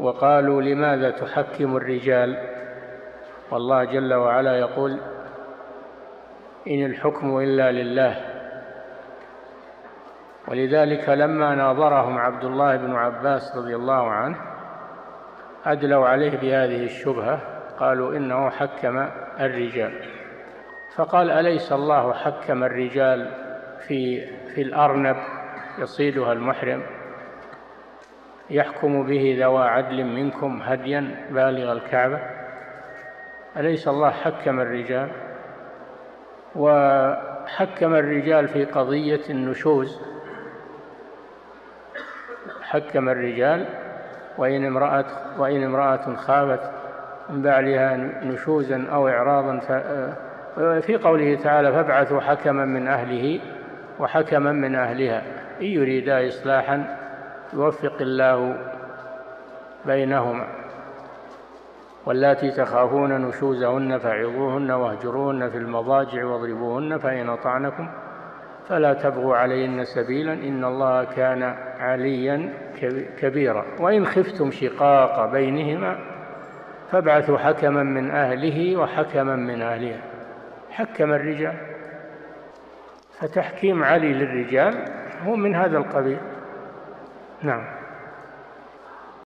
وقالوا لماذا تحكم الرجال؟ والله جل وعلا يقول إن الحكم إلا لله. ولذلك لما ناظرهم عبد الله بن عباس رضي الله عنه أدلوا عليه بهذه الشبهة قالوا إنه حكم الرجال. فقال أليس الله حكم الرجال في في الأرنب؟ يصيدها المحرم. يحكم به ذوى عدل منكم هديا بالغ الكعبة. أليس الله حكم الرجال؟ وحكم الرجال في قضية النشوز. حكم الرجال وإن امرأة وإن امرأة خافت من بعلها نشوزا أو إعراضا في قوله تعالى فابعثوا حكما من أهله وحكما من أهلها. إن يريدا إصلاحا يوفق الله بينهما واللاتي تخافون نشوزهن فعظوهن واهجروهن في المضاجع واضربوهن فإن أطعنكم فلا تبغوا عليهن سبيلا إن الله كان عليا كبيرا وإن خفتم شقاق بينهما فابعثوا حكما من أهله وحكما من أهلها حكم الرجال فتحكيم علي للرجال هو من هذا القبيل No.